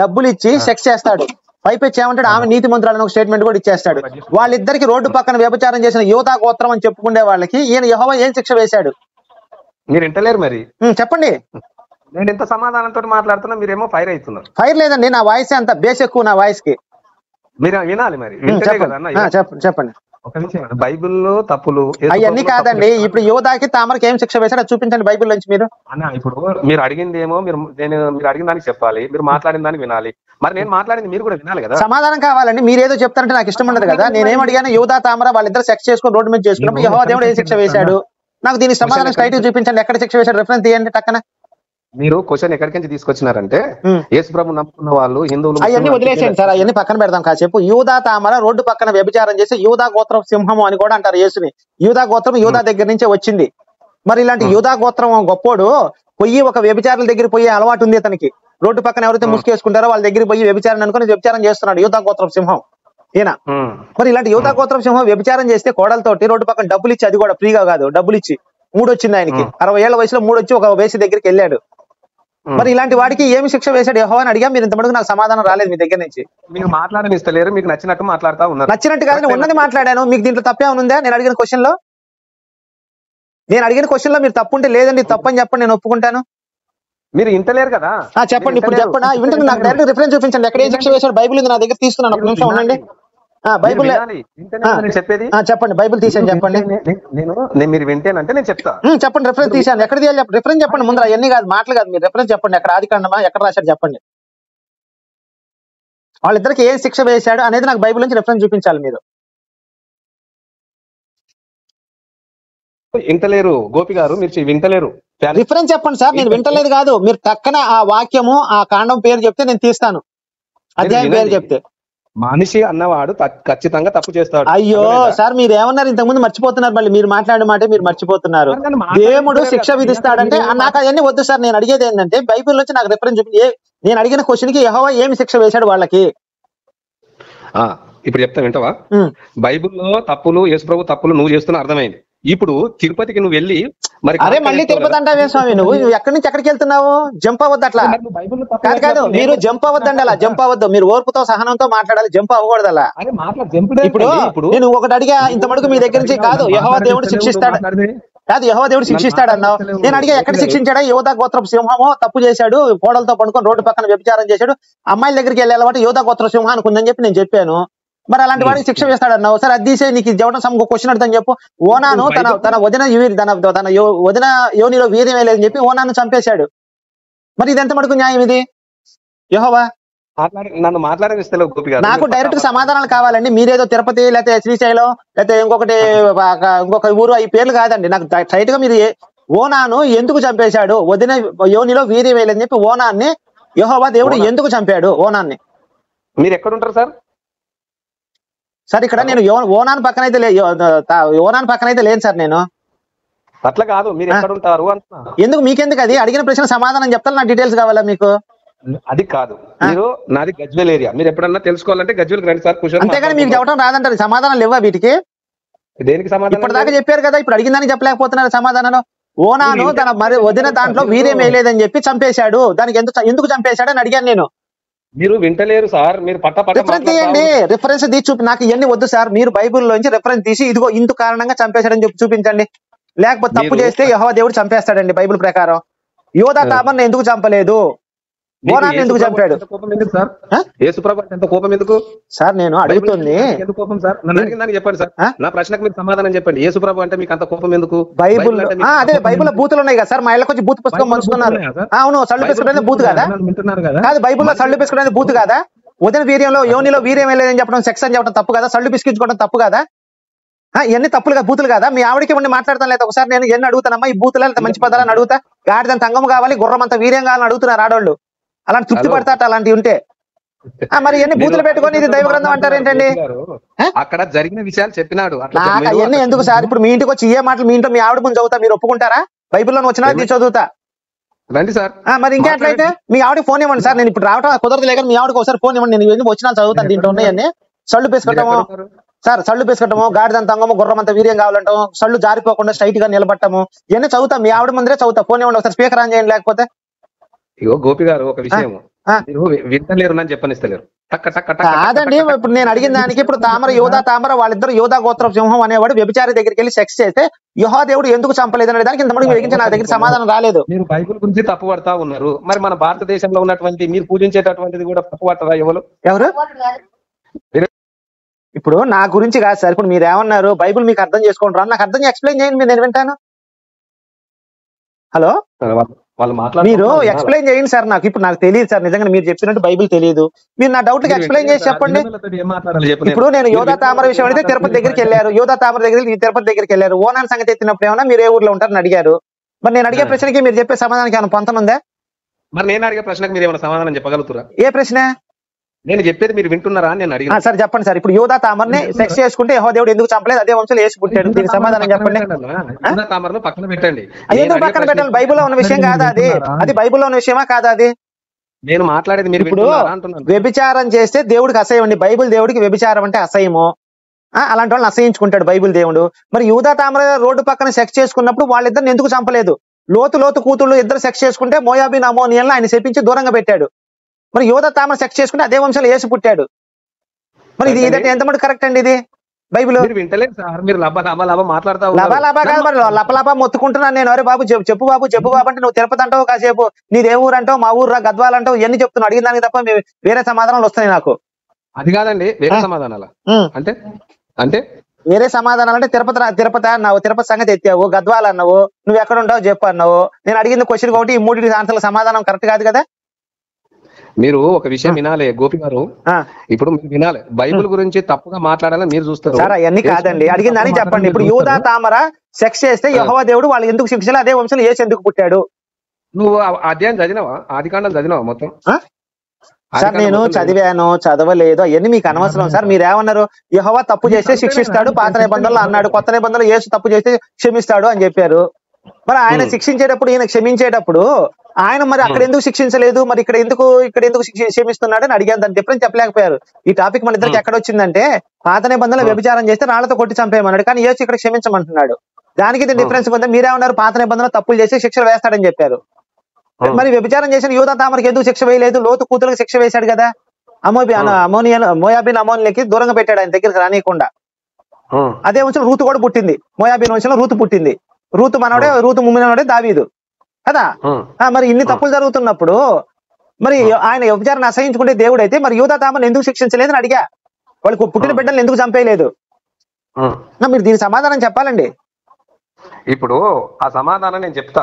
డబ్బులు ఇచ్చి. సెక్స్ చేస్తాడు. పైపెచ్చి ఏమంటాడు ఆమె నీతి మంత్రాలను ఒక స్టేట్మెంట్ కూడా ఇచ్చేస్తాడు. వాళ్ళిద్దరికి రోడ్డు పక్కన వ్యభిచారం చేసిన యువత గోత్రం అని చెప్పుకునే వాళ్ళకి ఈయన యెహోవా ఏం శిక్ష వేశాడు? మీరు వింటలేరు మరి. చెప్పండి. నేను ఎంత సమాధానంతో మాట్లాడుతున్నా మీరేమో ఫైర్ అవుతున్నారు. ఫైర్ లేదండి నా వాయిస్ అంత బేస్ ఎక్కువ నా వాయిస్కి. మీరు వినాలి మరి. చెప్పండి. ఒక విషయం బైబిల్లో తప్పులు అవన్నీ కాదండి. ఇప్పుడు యువతకి తామరకి ఏం శిక్ష వేశాడో చూపించండి బైబిల్ నుంచి మీరు. అన్న ఇప్పుడు మీరు అడిగింది ఏమో మీరు నేను మీరు అడిగిన దానికి చెప్పాలి మీరు మాట్లాడిన దానికి వినాలి. మరి నేను మాట్లాడింది మీరు కూడా వినాలి కదా? సమాధానం కావాలండి. మీరు ఏదో చెప్తారంటే నాకు ఇష్టం ఉండదు కదా. నేనేం అడిగాను యువత తామర వాళ్ళిద్దరు సెక్స్ చేసుకొని రోడ్డు మీద చేసుకున్నప్పుడు యహోవా దేవుడు ఏ శిక్ష వేశాడు? నాకు దీనికి సమాధానం స్ట్రైట్ చూపించండి. ఎక్కడ శిక్ష వేశాడు? రిఫరెన్స్ తీయండి టక్కన. మీరు క్వశ్చన్ ఎక్కడికి నుంచి తీసుకొచ్చినారంటే. యేసు ప్రభు నమ్ముకున్న వాళ్ళు హిందువులు అవన్నీ వదిలేసేయండి సార్ అవన్నీ పక్కన పెడదాం కాసేపు యూదా తామర రోడ్డు పక్కన వ్యభిచారం చేసి యూదా గోత్రం సింహము అని కూడా అంటారు యేసుని. యూదా గోత్రం యూదా దగ్గర నుంచే వచ్చింది. మరి ఇలాంటి యూదా గోత్రం గొప్పోడు పొయ్యి ఒక వ్యభిచారుల దగ్గర పోయే అలవాటు ఉంది అతనికి రోడ్డు పక్కన ఎవరైతే ముసుకేసుకుంటారో వాళ్ళ దగ్గర పోయి వ్యభిచారం అనుకుని వ్యభిచారం చేస్తున్నాడు యూదా గోత్రం సింహం. ఈయన. మరి ఇలాంటి యువత గోత్రం సింహం వ్యభిచారం చేస్తే కోడలతోటి రోడ్డు పక్కన డబ్బులు ఇచ్చి అది కూడా ఫ్రీగా కాదు డబ్బులు ఇచ్చి మూడు వచ్చింది ఆయనకి. అరవై ఏళ్ళ వయసులో మూడు వచ్చి ఒక వేసి దగ్గరికి వెళ్ళాడు. మరి ఇలాంటి వాడికి ఏమి శిక్ష వేశాడు? యెహోవా అని అడిగా. మీరు ఇంతమటుకు నాకు సమాధానం రాలేదు మీ దగ్గర నుంచి. మీరు మాట్లాడని ఇస్తలేరు మీకు నచ్చినట్టు మాట్లాడుతా ఉన్నారు. నచ్చినట్టు కాదని ఉన్నది మాట్లాడాను. మీకు దీంట్లో తప్పేమైనా ఉందా? నేను అడిగిన క్వశ్చన్లో? నేను అడిగిన క్వశ్చన్లో మీరు తప్పు ఉంటే లేదండి తప్పు అని చెప్పండి నేను ఒప్పుకుంటాను. మీరు ఇంటలేరు కదా? ఆ చెప్పండి ఇప్పుడు చెప్పండి. వింటుంది నాకు డైరెక్ట్ రిఫరెన్స్ చూపించండి. ఎక్కడ ఏ శిక్ష వేశాడు? బైబిల్ ఉంది నా దగ్గర. తీసుకున్నాను. ఒక నిమిషం ఉండండి. బైబిల్ చెప్పేది? చెప్పండి బైబిల్ తీసాను చెప్పండి. నేను మీరు వింటేనంటే నేను చెప్తా. ఉమ్, చెప్పండి రిఫరెన్స్ తీసాను ఎక్కడ తీయాలి చెప్పండి? రిఫరెన్స్ చెప్పండి ముందు అవన్నీ కాదు మాటలు కాదు మీరు రిఫరెన్స్ చెప్పండి. ఎక్కడ ఆది కాండమా ఎక్కడ రాశారు చెప్పండి. వాళ్ళిద్దరికి ఏం శిక్ష వేశాడు అనేది నాకు బైబిల్ నుంచి రిఫరెన్స్ చూపించాలి మీరు. వింటలేరు గోపి గారు మీరు వింటలేరు. రిఫరెన్స్ చెప్పండి సార్ నేను వింటలేదు కాదు. మీరు టక్కన ఆ వాక్యము ఆ కాండం పేరు చెప్తే నేను తీస్తాను. అధ్యాయం పేరు. చెప్తే. మనిషి అన్నవాడు ఖచ్చితంగా తప్పు చేస్తాడు. అయ్యో? సార్ మీరు ఏమన్నారు ఇంతకుముందు మర్చిపోతున్నారు మళ్ళీ. మీరు మాట్లాడే మాట మీరు మర్చిపోతున్నారు. దేవుడు. శిక్ష విధిస్తాడంటే నాకు అవన్నీ వద్దు సార్. నేను అడిగేది ఏంటంటే బైబిల్ నుంచి నాకు రిఫరెన్స్ చెప్పి ఏ- నేను అడిగిన క్వశ్చన్కి యెహోవా ఏమి శిక్ష వేశాడు వాళ్ళకి? ఆ, ఇప్పుడు చెప్తా వింటావా. బైబిల్లో తప్పులు యేసుప్రభు తప్పులు నువ్వు చేస్తున్నా అర్థమైంది. ఇప్పుడు తిరుపతికి నువ్వు వెళ్ళి మరి అరే మళ్ళీ తిరుపతి అంటావే స్వామి నువ్వు? ఎక్కడి నుంచి ఎక్కడికి వెళ్తున్నావు? జంప్ అవ్వద్దు అట్లా. కాదు కాదు మీరు జంప్ అవ్వద్దండి అలా. జంప్ అవ్వద్దు. మీరు ఓర్పుతో సహనంతో మాట్లాడాలి. జంప్ అవ్వకూడదు అలా. ఇప్పుడు నేను ఒకటి అడిగా ఇంత మటుకు మీ దగ్గర నుంచి కాదు. యహోవా దేవుడు శిక్షిస్తాడు. కాదు యహోవా దేవుడు శిక్షిస్తాడు అన్నావు. నేను అడిగా ఎక్కడ శిక్షించాడా? యోధా గోత్రపు సింహము తప్పు చేశాడు. కోడలతో పడుకొని రోడ్డు పక్కన వ్యభిచారం చేశాడు. అమ్మాయిల దగ్గరికి వెళ్ళే అలవాటు యోధా గోత్ర సింహానికి ఉందని చెప్పి నేను చెప్పాను. మరి అలాంటి వాడికి శిక్ష వేస్తాడు అన్నావు సరే అది తీసే నీకు జవడం సమ్ క్వశ్చన్ అడుగుతాను చెప్పు. ఓనాను తన తన వదిన తన తన వదిన యోనిలో వీర్యం లేదని చెప్పి ఓనాను చంపేశాడు. మరి ఇది ఎంత మటుకు న్యాయం ఇది? యహోవా నన్ను మాట్లాడనిస్తలేవు గోపి గారు. నాకు డైరెక్ట్ సమాధానాలు కావాలండి. మీరేదో తిరుపతి లేకపోతే శ్రీశైలం లేకపోతే ఇంకొకటి ఆ, ఇంకొక ఊరు ఈ పేర్లు కాదండి. నాకు స్ట్రైట్గా మీరు ఓనాను ఎందుకు చంపేశాడు? వదిన యోనిలో వీర్యం వేయలేదని చెప్పి ఓనాన్ని యెహోవా దేవుడు? ఎందుకు చంపాడు? ఓనాన్ని. మీరు ఎక్కడ ఉంటారు సార్? సార్ ఇక్కడ నేను ఓనాన్ పక్కన అయితే ఓనాన్ పక్కన అయితే లేను సార్ నేను. అట్లా కాదు మీరు. ఎక్కడ ఉంటారు ఎందుకు మీకెందుకు అది? అడిగిన ప్రశ్న సమాధానం చెప్తాను నా డీటెయిల్స్ కావాలా మీకు? అది కాదు. మీరు నాది గజ్వెల్ ఏరియా. మీరు ఎప్పుడన్నా తెలుసుకోవాలంటే గజ్వెల్ రండి సార్ కూర్చొని అంతేగాని మీకు చెప్పడం రాదంటారు సమాధానం లేవా వీటికి. దేనికి సమాధానం ఇప్పటిదాకా చెప్పారు కదా ఇప్పుడు అడిగిందని చెప్పలేకపోతున్నారు సమాధానం ఓనాను తన మరి వదిన దాంట్లో వీర్యం వేయలేదని చెప్పి చంపేశాడు. దానికి ఎందుకు ఎందుకు చంపేశాడు అని అడిగాను నేను. మీరు వింటలేరు సార్ మీరు పట్ట పట్ట రిఫరెన్స్ తీయండి. రిఫరెన్స్ తీసి చూపి నాకు ఇవన్నీ వద్దు సార్ మీరు బైబిల్ లోంచి రిఫరెన్స్ తీసి ఇదిగో ఇందు కారణంగా చంపేశాడని చెప్పి చూపించండి. లేకపోతే తప్పు చేస్తే యహోవా దేవుడు చంపేస్తాడండి బైబిల్ ప్రకారం. యోధా తామర్ని ఎందుకు చంపలేదు? మీకు ఓనాన్ని ఎందుకు చంపాడు? కోపం ఎందుకు సార్? యేసుప్రభు అంటే ఎంత కోపం ఎందుకు? సార్ నేను అడుగుతుంది. ఎందుకు కోపం సార్? నన్ను అడిగిన దానికి చెప్పండి సార్? నా ప్రశ్నకు మీరు సమాధానం చెప్పండి. యేసుప్రభు అంటే మీకు అంత కోపం ఎందుకు? బైబుల్ అదే బైబుల్? బూతులు ఉన్నాయి కదా సార్. మా ఇళ్ళకి వచ్చి బూత్ పుస్తకం పంచుతున్నారు? ఆ, అవును సళ్ళు పెట్టుకునేది బూత్ కదా? కదా? బైబుల్లో సళ్ళు పిసుకునేది బూత్ కదా? ఉదయ వీర్యంలో యోనిలో వీర్యం వెళ్ళేదని చెప్పడం సెక్స్ అని చెప్పడం తప్పు కదా? సళ్ళు పిసికించుకోవడం తప్పు కదా? ఆ, ఇవన్నీ తప్పులుగా బూతులు కదా? మీ ఆవిడకి ఉండి మాట్లాడతాను లేదా? ఒకసారి నేను ఎన్ని అడుగుతానమ్మా? ఈ బూతులు మంచి పదాలని అడుగుతా? గాడిదంత తంగం కావాలి గుర్రం అంత వీర్యం కావాలని అడుగుతున్నారు ఆడవాళ్ళు అలాంటి తృప్తి. పడతాట అలాంటివి ఉంటే. ఆ, మరి ఇవన్నీ బూతులు పెట్టుకొని ఇది దైవ గ్రంథం అంటారు ఏంటండి? అక్కడ జరిగిన విషయాలు చెప్పినాడు. నాకు అవన్నీ ఎందుకు సార్? ఇప్పుడు మీ ఇంటికి వచ్చి ఏ మాటలు మీ ఇంట్లో మీ ఆవిడ ముందు చదువుతా. మీరు ఒప్పుకుంటారా? బైబిల్లో వచ్చినా? తీసి చదువుతా. రండి సార్. ఆ, మరి ఇంకా ఎట్లయితే? మీ ఆవిడకి ఫోన్ ఇవ్వండి సార్. నేను ఇప్పుడు రావడం కుదరదు లేక మీ ఆవిడకి ఒకసారి ఫోన్ ఇవ్వండి. నేను ఇవన్నీ వచ్చినా చదువుతాను దీంట్లో ఉన్నాయన్నీ. సళ్ళు ఉన్నారు? సార్ సళ్ళు పేసుకుంటాము. గాడిదంత అంగము గుర్రం అంత వీర్యం కావాలంటాము. సళ్ళు జారిపోకుండా స్ట్రైట్గా నిలబట్టము ఇవన్నీ చదువుతాం. మీ ఆవిడ ముందరే చదువుతా. ఫోన్ ఇవ్వండి. ఒకసారి స్పీకర్ ఆన్ చేయండి లేకపోతే ఇగో గోపి గారు ఒక విషయం. మీరు వింటలేరు అని చెప్పనిస్తలేరు. కాదండి ఇప్పుడు నేను అడిగిన దానికి ఇప్పుడు తామర యోధా తామర వాళ్ళిద్దరు యోధా గోత్ర సింహం అనేవాడు వ్యభిచారి దగ్గరికి వెళ్ళి సెక్స్ చేస్తే యుహా దేవుడు ఎందుకు చంపలేదు అనే దానికి ఇంతమంది వెలిగించి నా దగ్గర సమాధానం రాలేదు. మీరు బైబిల్ గురించి తప్పు పడతా ఉన్నారు. మరి మన భారతదేశంలో ఉన్నటువంటి మీరు పూజించేటటువంటిది కూడా తప్పు పట్టరా ఎవరు? ఎవరు? ఇప్పుడు నా గురించి కాదు సార్ ఇప్పుడు మీరు ఏమన్నారు బైబిల్ మీకు అర్థం చేసుకుంటారు నాకు అర్థం ఎక్స్ప్లెయిన్ చేయండి మీరు నేను వింటాను. హలో? వాళ్ళు- వాళ్ళు మీరు. ఎక్స్ప్లెయిన్ చేయండి సార్ నాకు. ఇప్పుడు నాకు తెలియదు సార్. నిజంగా మీరు చెప్పినట్టు బైబిల్ తెలియదు. మీరు నా డౌట్ ఎక్స్ప్లెయిన్ చేసి చెప్పండి. ఇప్పుడు నేను యోధా తామర విషయం అయితే తిరుపతి దగ్గరికి. వెళ్ళారు. యోధా తామర దగ్గరికి తిరుపతి దగ్గరికి వెళ్ళారు. ఓనాన్ సంగతి ఎత్తినప్పుడు ఏమన్నా మీరు ఏ ఊర్లో ఉంటారని అడిగారు. మరి నేను అడిగే. ప్రశ్నకి మీరు చెప్పే సమాధానానికి ఏమైనా పొంతన ఉందా? మరి నేను అడిగే ప్రశ్నకు మీరు ఏమైనా సమాధానం చెప్పగలుగుతారా? ఏ ప్రశ్న? నేను చెప్పేది మీరు వింటున్నారా అని నేను ఆ, అడిగిన సార్ చెప్పండి సార్. ఇప్పుడు యోధా తామర్ని సెక్స్ చేసుకుంటే యెహోవా దేవుడు ఎందుకు చంపలేదు? అదే వంశంలో వేసి పుట్టాడు. దీనికి సమాధానం చెప్పండి. తామరను పక్కన పెట్టండి. అది ఎందుకు పక్కన పెట్టాలి? బైబిల్లో ఉన్న విషయం కాదా అది? అది బైబిల్లో ఉన్న విషయమా కాదా అది? నేను మాట్లాడేది మీరు ఇప్పుడు వింటున్నారా అంటున్నాను. వ్యభిచారం చేస్తే దేవుడికి అసహ్యం అండి. బైబిల్ దేవుడికి వ్యభిచారం అంటే అసహ్యము. ఆ, అలాంటి వాళ్ళని అసహించుకుంటాడు బైబిల్ దేవుడు. మరి యూదా తామర రోడ్డు పక్కన సెక్స్ చేసుకున్నప్పుడు వాళ్ళిద్దరిని ఎందుకు చంపలేదు? లోతు లోతు కూతుళ్ళు ఇద్దరు సెక్స్ చేసుకుంటే మోయాబిన్ అమోనియన్ ఆయన చెప్పించి దూరంగా పెట్టాడు. మరి యోధా తామర సెక్స్ చేసుకుంటే అదే వంశంలో ఏసు పుట్టాడు. మరి ఇది ఇదంటే ఎంత మటు కరెక్ట్ అండి ఇది? బైబిల్? వింటలేదు సార్ మీరు మాట్లాడతా కాదు మొత్తుకుంటున్నాను నేను. అరే బాబు చెప్పు బాబు చెప్పు బాబు అంటే నువ్వు తిరుపతి అంటావు కాసేపు. నీదే ఊరు అంటావు మా ఊరు గద్వాలు అంటావు ఇవన్నీ చెప్తున్నావు. అడిగిన దానికి తప్ప వేరే సమాధానాలు వస్తాయి నాకు. అది కాదండి వేరే? సమాధానాల. అంటే అంటే? వేరే సమాధానాలు అంటే తిరుపతి తిరుపతి అన్నావు తిరుపతి సంగతి ఎత్తావు గద్వాలు అన్నావు నువ్వు ఎక్కడ ఉంటావు చెప్పు అన్నావు. నేను అడిగిన క్వశ్చన్ ఒకటి ఈ మూడింటి ఆన్సర్ల సమాధానం కరెక్ట్ కాదు కదా? మీరు ఒక విషయం వినాలి గోపి గారు. ఇప్పుడు మీరు వినాలి. బైబిల్ గురించి తప్పుగా మాట్లాడాలని మీరు చూస్తారు. సార్ అవన్నీ కాదండి. అడిగిన దానికి చెప్పండి. ఇప్పుడు యూదా తామర సెక్స్ చేస్తే. యహోవా దేవుడు వాళ్ళు ఎందుకు శిక్షలు అదే వంశంలో ఏసు ఎందుకు పుట్టాడు? నువ్వు అధ్యాయం చదివినావా? ఆది చదివినావా మొత్తం? సార్ నేను చదివాను? చదవలేదు. అవన్నీ మీకు అనవసరం. సార్ మీరు ఏమన్నారు యహోవా తప్పు చేస్తే శిక్షిస్తాడు పాత నిబంధనలు అన్నాడు కొత్త నిబంధనలు యేసు తప్పు చేస్తే క్షమిస్తాడు అని చెప్పారు. మరి ఆయన. శిక్షించేటప్పుడు ఈయన క్షమించేటప్పుడు ఆయన మరి అక్కడ ఎందుకు శిక్షించలేదు? మరి ఇక్కడ ఎందుకు ఇక్కడ ఎందుకు క్షమిస్తున్నాడు అని అడిగాను. దాని డిఫరెన్స్ చెప్పలేకపోయారు. ఈ టాపిక్ మన ఇద్దరికి. ఎక్కడ వచ్చిందంటే పాత నిబంధనలు. వ్యభిచారం చేస్తే రాళ్ళతో కొట్టి చంపేయమన్నాడు. కానీ యేసు ఇక్కడ క్షమించమంటున్నాడు. దానికి ఇది. డిఫరెన్స్ ఉంది. మీరేమన్నారు? పాత నిబంధనలు తప్పులు చేసి శిక్షలు వేస్తాడని చెప్పారు. మరి వ్యభిచారం చేసిన యూదా తామరకి ఎందుకు శిక్ష వేయలేదు? లోతు కూతురికి శిక్ష వేశాడు కదా. అమోబి. అమోనియన్ మోయాబిన్ అమోనియకి దూరంగా పెట్టాడు ఆయన దగ్గరికి రానియకుండా. అదే వంశంలో రూతు కూడా పుట్టింది. మోయాబిన్ వంశంలో రూతు పుట్టింది. రూతు మనవడే రూతు ముమ్మినవాడే దావీదు. కదా? మరి ఇన్ని తప్పులు జరుగుతున్నప్పుడు మరి ఆయన వ్యభిచారాన్ని అసహించుకుంటే దేవుడు అయితే మరి యూదా తామని ఎందుకు శిక్షించలేదని అడిగా. వాళ్ళకు పుట్టిన. బిడ్డలు ఎందుకు చంపేయలేదు? మీరు దీని సమాధానం చెప్పాలండి. ఇప్పుడు ఆ సమాధానం నేను చెప్తా.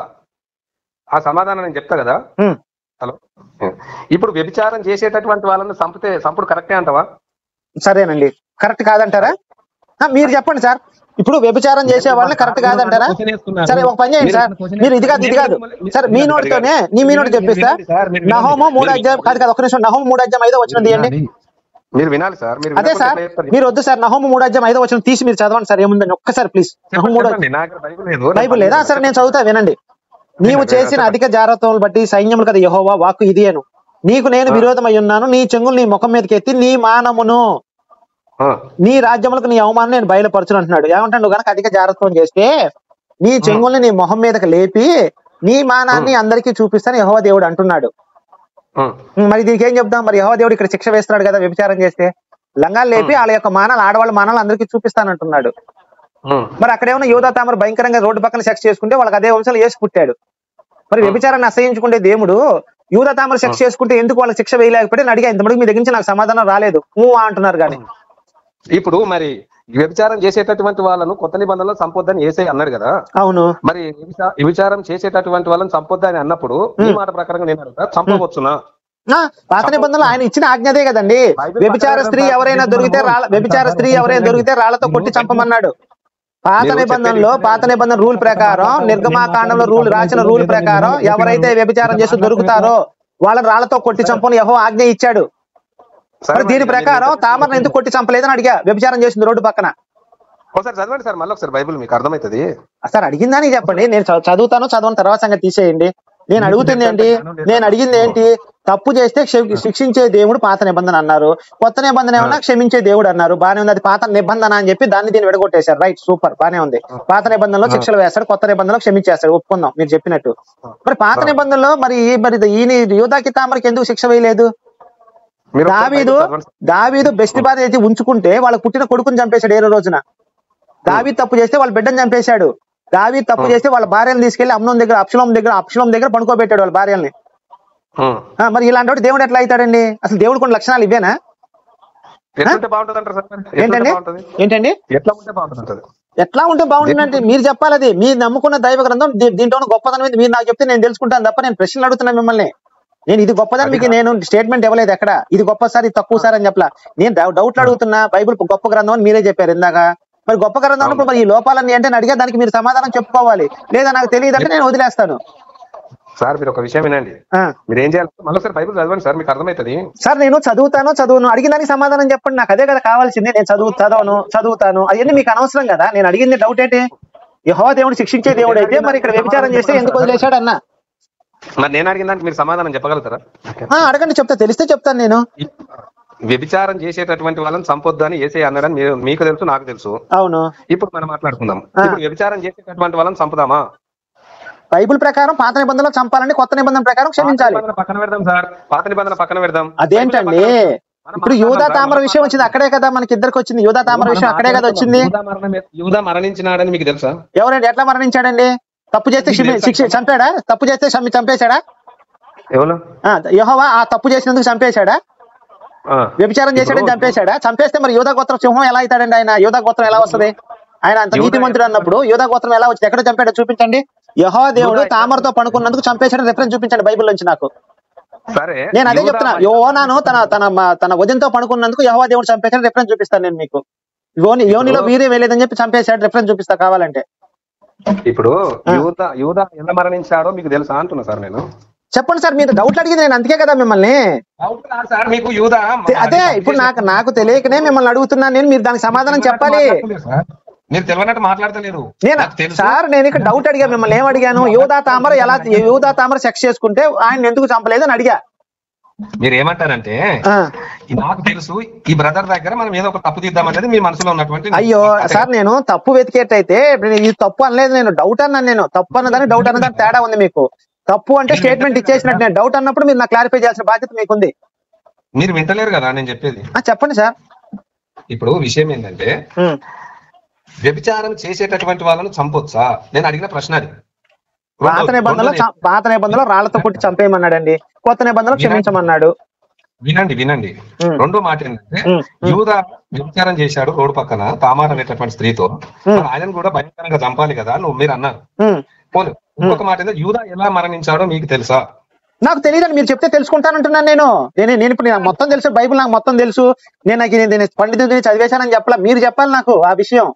ఆ సమాధానం నేను చెప్తా కదా. హలో. ఇప్పుడు వ్యభిచారం చేసేటటువంటి వాళ్ళని చంపితే చంపుడు కరెక్టే అంటావా? సరేనండి. కరెక్ట్ కాదంటారా? మీరు చెప్పండి సార్. ఇప్పుడు వ్యభిచారం చేసే వాళ్ళని కరెక్ట్ కాదంటారా? సరే ఒక పని చేయండి సార్. మీరు ఇది కాదు ఇది కాదు సార్ మీ నోటితోనే నీ మీ నోటి చెప్పిస్తా. నహోమో మూడు అధ్యాయం కాదు కాదు ఒక నిమిషం నహోమ మూడు అధ్యాయం ఐదో వచ్చిన తీయండి. మీరు వినాలి సార్ మీరు అదే సార్? మీరు వద్దు సార్. నహోమ మూడు అధ్యాయం ఐదో వచ్చిన తీసి మీరు చదవండి సార్. ఏముందండి? ఒక్కసారి ప్లీజ్. నహోమ మూడు బైబిల్ లేదు. సరే నేను చదువుతా వినండి. నీవు చేసిన అధిక జాగ్రత్తలు బట్టి సైన్యములు కదా యహోవా వాక్కు ఇది అను. నీకు నేను విరోధమై ఉన్నాను నీ చెంగులు నీ ముఖం మీదకి ఎత్తి నీ మానమును నీ రాజ్యములకు నీ అవమానం నేను బయలుపరచును అంటున్నాడు. ఏమంటాడు? కనుక అధిక జాగ్రత్తం చేస్తే నీ చెంగుల్ని నీ మొహం మీదకి లేపి నీ మానాన్ని అందరికీ చూపిస్తాను యహోవా దేవుడు అంటున్నాడు. మరి దీనికి ఏం చెప్దాం? మరి యహోవా దేవుడు ఇక్కడ శిక్ష వేస్తున్నాడు కదా వ్యభిచారం చేస్తే. లంగాలు లేపి వాళ్ళ యొక్క మానాలు ఆడవాళ్ళ మానాలు అందరికీ చూపిస్తానంటున్నాడు మరి అక్కడ ఏమైనా యోధా తామర భయంకరంగా రోడ్డు పక్కన సెక్స్ చేసుకుంటే వాళ్ళకి అదే వంశంలో వేసి పుట్టాడు. మరి వ్యభిచారాన్ని అసహించుకుంటే దేవుడు యూదా తామర సెక్స్ చేసుకుంటే ఎందుకు వాళ్ళకి శిక్ష వేయలేకపోతే అడిగా. ఇంతమంది మీ దగ్గర నుంచి నాకు సమాధానం రాలేదు. అంటున్నారు కానీ ఇప్పుడు మరి వ్యభిచారం చేసేటటువంటి వాళ్ళను కొత్త నిబంధనలు సంపొద్దని ఏసై అన్నాడు కదా. అవును. మరి వ్యభిచా- వ్యభిచారం చేసేటటువంటి వాళ్ళని చంపొద్దని అన్నప్పుడు ఈ. మాట ప్రకారంగా నేను అడుగుతా చంపవచ్చునా? పాత నిబంధనలు ఆయన ఇచ్చిన ఆజ్ఞ అదే కదండి వ్యభిచార స్త్రీ ఎవరైనా దొరికితే రాళ్ళ వ్యభిచార స్త్రీ ఎవరైనా దొరికితే రాళ్ళతో కొట్టి చంపమన్నాడు. పాత నిబంధనలో పాత నిబంధన రూల్ ప్రకారం నిర్గమాకాండంలో రూల్ రాసిన రూల్ ప్రకారం ఎవరైతే వ్యభిచారం చేసి దొరుకుతారో వాళ్ళని రాళ్ళతో కొట్టి చంపని యహో ఆజ్ఞ ఇచ్చాడు. సరే దీని ప్రకారం మీరు తామరను ఎందుకు కొట్టి చంపలేదని అడిగా. వ్యభిచారం చేసింది రోడ్డు పక్కన. ఒకసారి చదవండి సార్ మళ్ళీ ఒకసారి బైబిల్ మీకు అర్థమవుతుంది. సార్ అడిగిందని చెప్పండి. నేను చదువుతాను చదవని తర్వాత సంగతి తీసేయండి. నేను అడుగుతుంది ఏంటి? నేను అడిగింది ఏంటి? తప్పు చేస్తే క్ష- శిక్షించే దేవుడు పాత నిబంధన అన్నారు. కొత్త నిబంధన ఏమన్నా క్షమించే దేవుడు అన్నారు. బానే ఉంది అది పాత నిబంధన అని చెప్పి దాన్ని దీన్ని విడగొట్టేశారు. రైట్ సూపర్ బానే ఉంది. పాత నిబంధనలో శిక్షలు వేస్తాడు కొత్త నిబంధనలో క్షమించేస్తాడు. ఒప్పుకుందాం మీరు చెప్పినట్టు. మరి పాత నిబంధనలో మరి ఈ- మరి ఈయన యూదాకి తామరకి ఎందుకు శిక్ష వేయలేదు? దావీదు. దావీదు బెస్ట్ భార్య అయితే ఉంచుకుంటే వాళ్ళకి పుట్టిన కొడుకుని చంపేశాడు ఏదో రోజున. దావీ తప్పు చేస్తే వాళ్ళ బిడ్డను చంపేశాడు. దావీ తప్పు చేస్తే వాళ్ళ భార్యను తీసుకెళ్ళి అమ్నం దగ్గర అప్షలం దగ్గర అప్షలం దగ్గర పడుకోబెట్టాడు వాళ్ళ భార్యల్ని. మరి ఇలాంటి వాడు దేవుడు ఎట్లా అవుతాడండి? అసలు దేవుడు కొన్ని లక్షణాలు ఇవేనా ఏంటండి? ఏంటండి? ఎట్లా ఉంటే బాగుంటుంది ఎట్లా ఉంటే బాగుంటుందంటే మీరు చెప్పాలి అది. మీరు నమ్ముకున్న దైవ గ్రంథం దీంట్లో గొప్పదనం మీరు నాకు చెప్తే నేను తెలుసుకుంటాను తప్ప నేను ప్రశ్నలు అడుగుతున్నా మిమ్మల్ని. నేను ఇది గొప్పదని మీకు నేను స్టేట్మెంట్ ఇవ్వలేదు ఎక్కడ? ఇది గొప్ప సార్ ఇది తక్కువ సార్ అని చెప్పలా. నేను డౌ- డౌట్లు అడుగుతున్నా బైబిల్ గొప్ప గ్రంథం అని మీరే చెప్పారు ఇందాక. మరి గొప్ప గ్రంథం అన్నప్పుడు మరి ఈ లోపాలన్నీ అంటే అడిగా దానికి మీరు సమాధానం చెప్పుకోవాలి. లేదా నాకు తెలియదు అంటే నేను వదిలేస్తాను. సార్ మీరు ఒక విషయం వినండి. మీరు ఏం చేయాలి? మళ్ళీ ఒకసారి బైబిల్ చదవండి సార్ మీకు అర్థమవుతుంది. సార్ నేను చదువుతాను చదువును. అడిగిన దానికి సమాధానం చెప్పండి. నాకు అదే కదా కావాల్సింది. నేను చదువు చదవను చదువుతాను. అవన్నీ మీకు అనవసరం కదా? నేను అడిగింది డౌట్ ఏంటి? యెహోవా దేవుడు శిక్షించే దేవుడు అయితే మరి ఇక్కడ వ్యభిచారం చేస్తే ఎందుకు వదిలేశాడు అన్న మరి నేను అడిగిన దానికి మీరు సమాధానం చెప్పగలుగుతారా? అడగండి చెప్తా. తెలిస్తే చెప్తాను నేను. వ్యభిచారం చేసేటటువంటి వాళ్ళని సంపొద్దు అని ఏసే అన్నారని మీరు మీకు తెలుసు నాకు తెలుసు. అవును. ఇప్పుడు మనం మాట్లాడుకుందాం. ఇప్పుడు వ్యభిచారం చేసేటటువంటి వాళ్ళని చంపుదామా? బైబిల్ ప్రకారం పాత నిబంధనలు చంపాలంటే కొత్త నిబంధన ప్రకారం క్షమించాలి. పక్కన పెడదాం సార్. పాత నిబంధన పక్కన పెడదాం. అదేంటండి? ఇప్పుడు యూదా తామర విషయం వచ్చింది అక్కడే కదా మనకి ఇద్దరికి వచ్చింది. యూదా తామర విషయం అక్కడే కదా వచ్చింది. యూదా మరణించినాడని మీకు తెలుసా? ఎవరండి? ఎట్లా మరణించాడండి? తప్పు చేస్తే శిక్ష చంపాడా? తప్పు చేస్తే చంపి- చంపేశాడా? ఎవరు? యెహోవా ఆ తప్పు చేసినందుకు చంపేశాడా. వ్యభిచారం చేశాడని చంపేశాడా? చంపేస్తే మరి యోధా గోత్రం సింహం ఎలా అవుతాడండి ఆయన? యోధా గోత్రం ఎలా వస్తది? ఆయన అంత నీతిమంతుడు అన్నప్పుడు యోధా గోత్రం ఎలా వచ్చింది? ఎక్కడ చంపాడో చూపించండి. యహో దేవుడు తామరతో పడుకున్నందుకు చంపేశాడని రెఫరెన్స్ చూపించండి బైబిల్ నుంచి నాకు. సరే నేను అదే చెప్తున్నా. యోనాను తన తన తన వదినతో పడుకున్నందుకు యహో దేవుడు చంపేశాడని రెఫరెన్స్ చూపిస్తాను నేను మీకు. యోని యోనిలో వీరే వేయలేదని చెప్పి చంపేశాడు రెఫరెన్స్ చూపిస్తా కావాలంటే. ఇప్పుడు. యూద యూద ఎలా మరణించాడో మీకు తెలుసా అంటున్నా సార్ నేను. చెప్పండి సార్ మీరు డౌట్లు అడిగింది నేను అందుకే కదా మిమ్మల్ని. సార్ మీకు యూద అదే ఇప్పుడు నాకు నాకు తెలియకనే మిమ్మల్ని అడుగుతున్నాను నేను మీరు దానికి సమాధానం చెప్పాలి. మీరు తెలియనట్టు మాట్లాడతలేరు. నేను సార్ నేను ఇక్కడ డౌట్ అడిగా మిమ్మల్ని ఏం అడిగాను? యోధా తామర ఎలా యోధా తామర సెక్స్ చేసుకుంటే ఆయన ఎందుకు చంపలేదు అని అడిగా. మీరు ఏమంటారంటే ఈ నాకు తెలుసు ఈ బ్రదర్ దగ్గర మనం ఏదో ఒక తప్పు తీద్దామనేది మీ మనసులో ఉన్నటువంటి అయ్యో సార్ నేను తప్పు వెతికేటైతే ఇప్పుడు నేను ఇది తప్పు అనలేదు నేను డౌట్ అన్నాను నేను. తప్పు అన్నదాన్ని డౌట్ అన్నదాన్ని తేడా ఉంది మీకు. తప్పు అంటే స్టేట్మెంట్ ఇచ్చేసినట్టు నేను డౌట్ అన్నప్పుడు మీరు నాకు క్లారిఫై చేయాల్సిన బాధ్యత మీకుంది. మీరు వింటలేరు కదా నేను చెప్పేది. ఆ, చెప్పండి సార్. ఇప్పుడు విషయం ఏంటంటే. వ్యభిచారం చేసేటటువంటి వాళ్ళను చంపొచ్చా? నేను అడిగిన ప్రశ్న అది. పాత నిబంధనలో పాత నిబంధనలో రాళ్ళతో కొట్టి చంపేయమన్నాడండి. కొత్త నిబంధనలో క్షమించమన్నాడు. వినండి వినండి. రెండో మాట ఏంటంటే. యూద వ్యభిచారం చేశాడు రోడ్డు పక్కన తామార్ అనేటటువంటి స్త్రీతో. ఆయనను కూడా భయంకరంగా చంపాలి కదా నువ్వు మీరు అన్నారు. పోను ఇంకొక మాట ఏంటంటే యూద ఎలా మరణించాడో మీకు తెలుసా? నాకు తెలియదని మీరు చెప్తే తెలుసుకుంటానంటున్నాను నేను. నేను నేను ఇప్పుడు మొత్తం తెలుసు బైబిల్ నాకు మొత్తం తెలుసు. నేను నాకు నేను పండితుడిని చదివేశానని చెప్పాలా మీరు చెప్పాలి నాకు ఆ విషయం.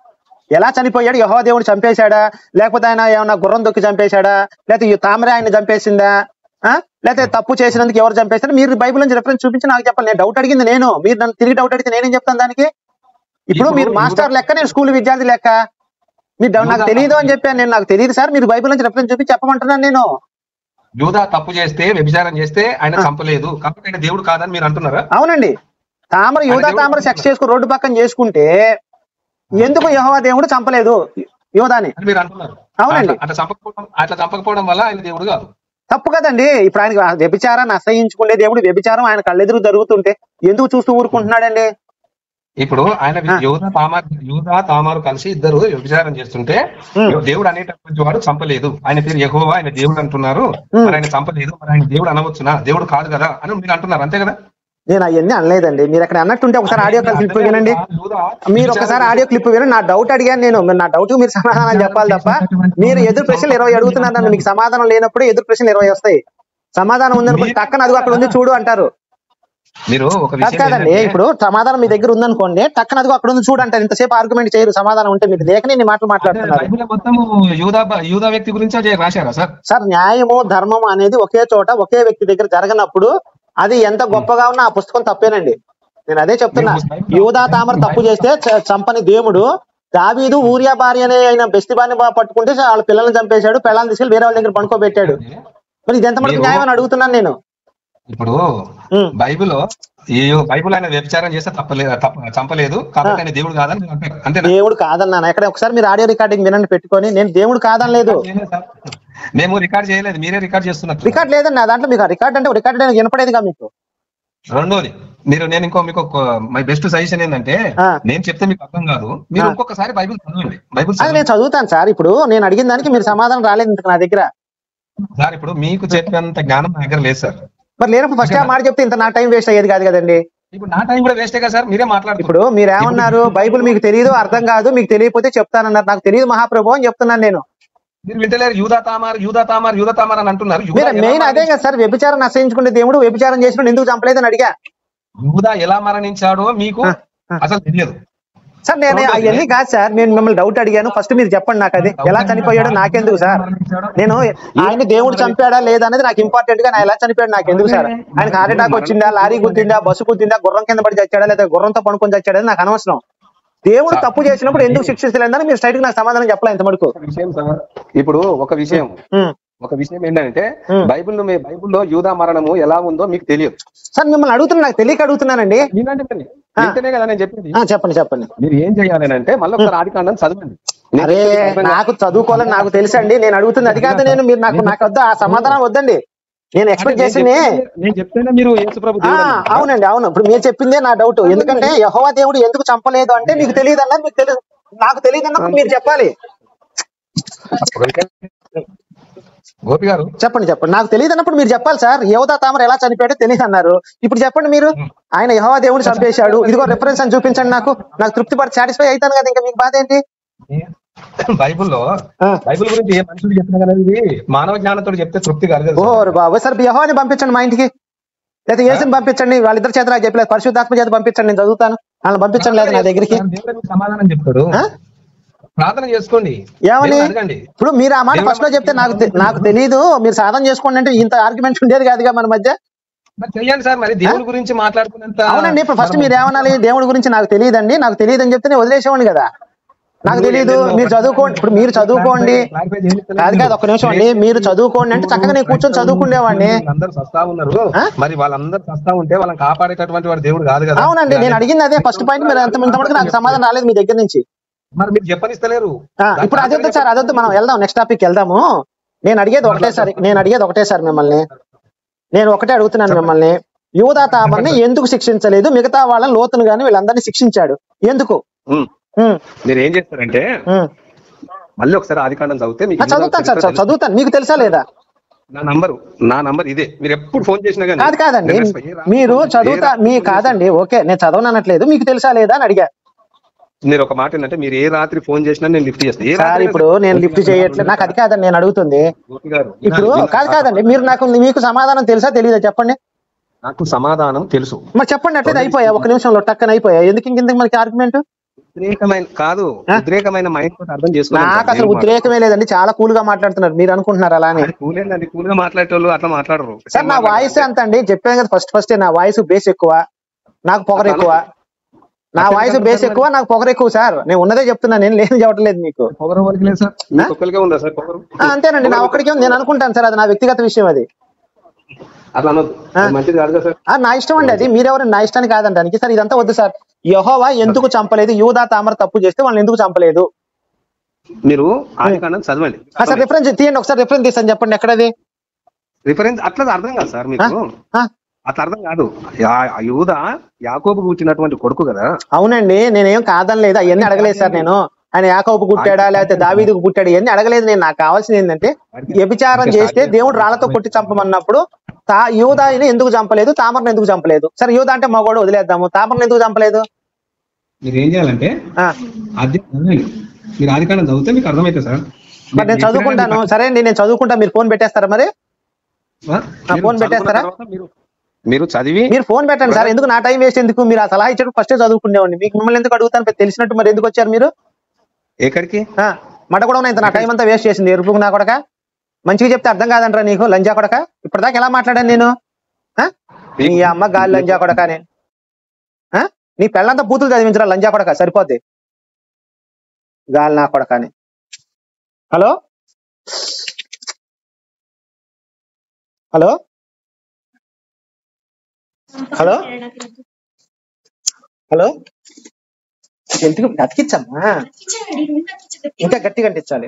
ఎలా చనిపోయాడు? యహో దేవుడు చంపేశాడా? లేకపోతే ఆయన ఏమన్నా గుర్రం దొక్కి చంపేశాడా? లేకపోతే తామర ఆయన చంపేసిందా? ఆ? లేకపోతే తప్పు చేసినందుకు ఎవరు చంపేశారు? మీరు బైబిల్ నుంచి రెఫరెన్స్ చూపించి నాకు చెప్పాలి నేను డౌట్ అడిగింది నేను. మీరు నన్ను తిరిగి డౌట్ అడిగితే నేనేం చెప్తాను దానికి? ఇప్పుడు మీరు మాస్టర్ లెక్క నేను స్కూల్ విద్యార్థి లెక్క. మీరు నాకు తెలియదు అని చెప్పాను. నేను నాకు తెలియదు సార్. మీరు బైబిల్ నుంచి రెఫరెన్స్ చూపించి చెప్పమంటున్నాను నేను. యూద తప్పు చేస్తే వ్యభిచారం చేస్తే ఆయన చంపలేదు. కాబట్టి ఆయన దేవుడు కాదని మీరు అంటున్నారా? అవునండి. తామర దేవుడు తామర సెక్స్ చేసుకుని రోడ్డు పక్కన చేసుకుంటే ఎందుకు యెహోవా దేవుడు చంపలేదు? యోధాని. అని మీరు అంటున్నారు. అవునండి. అట్లా- చంపకపోవడం అట్లా చంపకపోవడం వల్ల ఆయన దేవుడు కాదు. తప్పు కదండి. ఇప్పుడు ఆయనకి వ్యభిచారాన్ని అసహించుకునే దేవుడు వ్యభిచారం ఆయన కళ్ళెదురు జరుగుతుంటే ఎందుకు చూస్తూ ఊరుకుంటున్నాడండి? ఇప్పుడు ఆయన. యూద తామార్ యూద తామారు కలిసి ఇద్దరు వ్యభిచారం చేస్తుంటే. దేవుడు అనేటటువంటి వాడు చంపలేదు. ఆయన పేరు యెహోవా ఆయన దేవుడు అంటున్నారు. మరి ఆయన చంపలేదు. మరి ఆయన దేవుడు అనవచ్చునా? దేవుడు కాదు కదా అని మీరు అంటున్నారు. అంతే కదా? నేను అవన్నీ అనలేదండి. మీరు అక్కడ అన్నట్టుంటే ఒకసారి ఆడియో క్లిప్ వినండి. మీరు ఒకసారి ఆడియో క్లిప్ వినండి. నా డౌట్ అడిగాను నేను. మీరు నా డౌట్ మీరు సమాధానం చెప్పాలి తప్ప మీరు ఎదురు ప్రశ్నలు ఇరవై అడుగుతున్నారు నన్ను మీకు సమాధానం లేనప్పుడు ఎదురు ప్రశ్నలు ఇరవై వస్తాయి. సమాధానం ఉందనుకోండి టక్కన అది అక్కడ ఉంది చూడు అంటారు. మీరు కాదండి. ఇప్పుడు సమాధానం మీ దగ్గర ఉందనుకోండి. టక్కన అదిగో అక్కడ ఉంది చూడంటారు ఇంతసేపు ఆర్గ్యుమెంట్ చేయరు. సమాధానం ఉంటే మీకు లేకనే ఇన్ని మాటలు మాట్లాడుతున్నారు. సార్? సార్ న్యాయము ధర్మము అనేది ఒకే చోట ఒకే వ్యక్తి దగ్గర జరగనప్పుడు అది ఎంత గొప్పగా ఉన్నా ఆ పుస్తకం తప్పేనండి. నేను అదే చెప్తున్నా. యూదా తామర తప్పు చేస్తే చంపని దేవుడు దావీదు ఊరియా భార్య అనే ఆయన బెస్తిబాని పట్టుకుంటే వాళ్ళ పిల్లల్ని చంపేశాడు పిల్లల్ని తీసుకెళ్ళి వేరే వాళ్ళ దగ్గర పనుకోబెట్టాడు మరి ఇది ఎంత మనకి మీరు- న్యాయం అని అడుగుతున్నాను నేను. ఇప్పుడు. బైబిల్ ఈ బైబిల్ ఆయన వ్యభిచారం చేస్తే తప్పలేదు తప్ప- చంపలేదు. కాబట్టి ఆయన దేవుడు కాదని అంతేనా? దేవుడు కాదన్నాను ఎక్కడ ఒకసారి మీరు ఆడియో రికార్డింగ్ వినండి పెట్టుకొని. నేను దేవుడు చేయలేదు సార్. మేము రికార్డ్ చేయలేదు. మీరే రికార్డ్ చేస్తున్నారు రికార్డ్ లేదండి. నా దాంట్లో మీకు రికార్డ్ అంటే రికార్డ్ అనేది వినపడేదిగా మీకు? రెండోది మీరు నేను ఇంకో మీకు మై బెస్ట్ సజెషన్ ఏంటంటే. నేను చెప్తే మీకు అర్థం కాదు. మీరు. ఇంకొకసారి బైబిల్ చదవండి. బైబిల్. నేను చదువుతాను సార్. ఇప్పుడు నేను అడిగిన దానికి మీరు సమాధానం రాలేదు నా దగ్గర. సార్ ఇప్పుడు మీకు చెప్పేంత జ్ఞానం నా దగ్గర లేదు సార్. మరి లేనప్పుడు ఫస్ట్ ఆ మాట చెప్తే ఇంత నా టైం వేస్ట్ అయ్యేది కాదు కదండి. ఇప్పుడు నా టైం కూడా వేస్టే కదా సార్? మీరే మాట్లాడుతున్నారు. ఇప్పుడు మీరు ఏమన్నారు బైబిల్ మీకు తెలియదు అర్థం కాదు మీకు తెలియకపోతే చెప్తానన్నారు. నాకు తెలియదు మహాప్రభు అని చెప్తున్నాను నేను. మీరు వింటలేరు. యూదా తామార్ యూదా తామార్ యూదా తామార్ అని అంటున్నారు. మెయిన్ అదే? కదా సార్ వ్యభిచారం నశించుకునే దేవుడు వ్యభిచారం చేసినప్పుడు ఎందుకు చంపలేదని అడిగా. యూదా ఎలా మరణించాడో మీకు. అసలు తెలియదు. సార్ నేను అవన్నీ కాదు సార్. నేను మిమ్మల్ని డౌట్ అడిగాను. ఫస్ట్ మీరు చెప్పండి నాకు అది. ఎలా చనిపోయాడో నాకెందుకు సార్? నేను ఆయన దేవుడు చంపాడా లేదా అనేది నాకు ఇంపార్టెంట్గా నా ఎలా చనిపోయాడు నాకు ఎందుకు సార్ ఆయనకి హార్ట్ అటాక్ వచ్చిందా లారీ గుద్దిందా బస్సు గుద్దిందా గుర్రం కింద పడి చచ్చాడా లేదా గుర్రంతో పనుకొని చచ్చాడా నాకు అనవసరం. దేవుడు తప్పు చేసినప్పుడు ఎందుకు శిక్షించలేదని మీరు స్ట్రైట్గా నాకు సమాధానం చెప్పలేదు ఇంత మటుకు ఇప్పుడు ఒక విషయం. ఒక విషయం ఏంటంటే. బైబిల్ మీ బైబిల్లో యూదా మరణము ఎలా ఉందో మీకు తెలియదు. సార్ మిమ్మల్ని అడుగుతున్నా నాకు తెలియక అడుగుతున్నానండి. వింటేనే కదా నేను చెప్పేది. చెప్పండి చెప్పండి. మీరు ఏం చేయాలి అంటే మళ్ళీ ఒకసారి ఆది కాండం చదవండి అరే. నాకు చదువుకోవాలని నాకు తెలుసండి. నేను అడుగుతుంది అది కాదు నేను మీరు నాకు నాకు వద్దు? ఆ సమాధానం వద్దండి. నేను ఎక్స్పెక్ట్ చేసింది మీరు. అవునండి అవును. ఇప్పుడు మీరు చెప్పిందే నా డౌట్. ఎందుకంటే యహోవా దేవుడు ఎందుకు చంపలేదు అంటే మీకు తెలియదు అన్నది మీకు తెలియదు. నాకు తెలియదు అన్నప్పుడు మీరు చెప్పాలి. గోపి గారు? చెప్పండి చెప్పండి. నాకు తెలియదు అన్నప్పుడు మీరు చెప్పాలి సార్. యువత తామర ఎలా చనిపోయాడో తెలియదు అన్నారు ఇప్పుడు చెప్పండి మీరు. ఆయన యహోవా దేవుడు చంపేశాడు. ఇదిగో రిఫరెన్స్ అని చూపించండి నాకు. నాకు తృప్తి పడి సాటిస్ఫై అవుతాను కదా ఇంకా మీకు బాధ ఏంటి? బైబిల్లో. బైబిల్ గురించి ఏ మనుషులు చెప్పినా కదా ఇది? మానవ జ్ఞానంతో చెప్తే తృప్తి కలగదు ఓ బాబు. సార్ యహోవాని పంపించండి మా ఇంటికి. లేదా ఏసుని పంపించండి. వాళ్ళిద్దరి చేత నాకు చెప్పలేదు. పరిశుద్ధాత్మ చేత పంపించండి నేను చదువుతాను. వాళ్ళని పంపించండి లేదు నా దగ్గరికి. సమాధానం చెప్తాడు? ప్రార్థన చేసుకోండి. ఏమని? ఇప్పుడు మీరు ఆ మాట ఫస్ట్లో చెప్తే నాకు నాకు తెలియదు మీరు సాధన చేసుకోండి అంటే ఇంత ఆర్గ్యుమెంట్ ఉండేది కాదుగా మన మధ్య? చెయ్యండి సార్ మరి దేవుడి గురించి మాట్లాడుకున్నంత అవునండి ఇప్పుడు ఫస్ట్ మీరు ఏమనాలి? దేవుడి గురించి నాకు తెలియదండి. నాకు తెలియదు అని చెప్తే నేను వదిలేసేవాడిని కదా. నాకు తెలియదు మీరు చదువుకోండి. ఇప్పుడు మీరు చదువుకోండి. కాదు కాదు ఒక్క నిమిషం అండి. మీరు చదువుకోండి అంటే చక్కగా నేను కూర్చొని చదువుకునేవాడిని అందరూ సస్తా ఉన్నారు? మరి వాళ్ళందరూ సస్తా ఉంటే వాళ్ళని కాపాడేటటువంటి వాడు దేవుడు కాదు కదా. అవునండి నేను అడిగింది అదే ఫస్ట్ పాయింట్ మీరు అంత ఇంతవరకు నాకు సమాధానం రాలేదు మీ దగ్గర నుంచి. మరి మీరు చెప్పనిస్తలేరు. ఇప్పుడు అదొద్దు సార్ అదొద్దు మనం వెళ్దాం నెక్స్ట్ టాపిక్ వెళ్దాము. నేను అడిగేది ఒకటేసారి నేను అడిగేది ఒకటేసారి మిమ్మల్ని. నేను ఒకటే అడుగుతున్నాను మిమ్మల్ని. యూదా తామర్ని ఎందుకు శిక్షించలేదు? మిగతా వాళ్ళని లోతును గాని వీళ్ళందరినీ శిక్షించాడు. ఎందుకు? మీరు ఏం చేస్తారంటే. మళ్ళీ ఒకసారి ఆదికాండం చదివితే చదువుతాను సార్ చదువు- చదువుతాను. మీకు తెలుసా లేదా? నా నంబరు నా నంబర్ ఇదే. మీరు ఎప్పుడు ఫోన్ చేసినా కానీ కాదు కాదండి. మీరు చదువుతా మీ కాదండి. ఓకే నేను చదవనట్లేదు మీకు తెలుసా లేదా అని అడిగా. మీరు ఒక మాట ఏంటంటే మీరు ఏ రాత్రి ఫోన్ చేసినా నేను లిఫ్ట్ చేస్తాను సార్ ఇప్పుడు నేను లిఫ్ట్ చేయట్లేదు నాకు అది కాదండి నేను అడుగుతుంది. ఇప్పుడు కాదు కాదండి మీరు నాకు మీకు సమాధానం తెలుసా తెలియదా చెప్పండి. నాకు సమాధానం తెలుసు. మరి చెప్పండి అట్లేదు అయిపోయా? ఒక నిమిషంలో టక్కన అయిపోయా? ఎందుకు ఇంక ఇంతకు మనకి ఆర్గ్యుమెంట్ ఉద్రేకమైన కాదు? ఉద్రేకమైన మైండ్ తోటి అర్థం చేసుకోవాలి నాకు అసలు ఉద్రేకమే లేదండి చాలా కూల్గా మాట్లాడుతున్నారు మీరు అనుకుంటున్నారు అలా అని కూల్గా మాట్లాడేటోళ్ళు అట్లా మాట్లాడరు. సార్ నా వాయిస్ అంత అండి చెప్పాను కదా ఫస్ట్ ఫస్ట్ నా వాయిస్ బేస్ ఎక్కువ నాకు పొగరు ఎక్కువ. నా వాయిస్ బేస్ ఎక్కువ నాకు పొగరు ఎక్కువ సార్. నేను ఉన్నదే చెప్తున్నా నేను లేని చెప్పట్లేదు మీకు. పొగరు లేదు సార్? మీకు ఒక్కరికే ఉందా సార్ పొగరు? ఆ, అంతేనండి నా ఒక్కడికే ఉంది. నేను అనుకుంటాను సార్ అది నా వ్యక్తిగత విషయం అది. నా ఇష్టం అండి అది. మీరెవరు నా ఇష్టానికి కాదంటానికి. సార్ ఇదంతా వద్దు సార్. యహోవా ఎందుకు చంపలేదు? యూదా తామర తప్పు చేస్తే వాళ్ళని ఎందుకు చంపలేదు? మీరు చదవండి. ఆ, సార్ రిఫరెన్స్ తీయండి ఒకసారి రిఫరెన్స్ తీస్తాను చెప్పండి ఎక్కడది? రిఫరెన్స్ అట్లా అర్థం కాదు సార్ మీకు. అట్లా అర్థం కాదు. యూద యాకోబు కూర్చున్నటువంటి కొడుకు కదా. అవునండి నేనేం కాదనలేదు. అవన్నీ అడగలేదు సార్ నేను. ఆయన యాకోబు పుట్టాడా లేకపోతే దావీదుకు పుట్టాడు ఇవన్నీ అడగలేదు నేను. నాకు కావాల్సింది ఏంటంటే వ్యభిచారం చేస్తే దేవుడు రాళ్ళతో కొట్టి చంపమన్నప్పుడు తా యూదాయిని ఎందుకు చంపలేదు తామరను ఎందుకు చంపలేదు? సరే యూదా అంటే మగోడు వదిలేద్దాము. తామరను ఎందుకు చంపలేదు? మీరు ఏం చేయాలంటే మీరు ఆదికాండం చదివితే మీకు అర్థమైతే సార్. మరి నేను చదువుకుంటాను. సరే అండి నేను చదువుకుంటా. మీరు ఫోన్ పెట్టేస్తారా మరి? ఫోన్ పెట్టేస్తారా? మీరు చదివి మీరు ఫోన్ పెట్టండి సార్ ఎందుకు నా టైం వేస్ట్ ఎందుకు? మీరు ఆ సలహా ఇచ్చాడు ఫస్టే చదువుకునేవాడిని. మీకు మిమ్మల్ని ఎందుకు అడుగుతాను? తెలిసినట్టు మరి ఎందుకు వచ్చారు మీరు? ఎక్కడికి? మట కూడా ఇంత నా టైం అంతా వేస్ట్ చేసింది. ఎరుపు నా కొడక? మంచిగా చెప్తే అర్థం కాదంటారా నీకు లంజా కొడక? ఇప్పటిదాకా ఎలా మాట్లాడాను నేను? ఆ? నీ అమ్మ గాలి లంజా కొడక ఆ? నీ పెళ్ళంతా బూతులు చదివించరా లంజా కొడక? సరిపోద్ది. గాలి నా కొడక అని. హలో? హలో? హలో హలో ఎందుకు అతికిచ్చమ్మా ఇంకా గట్టిగా అంటించాలి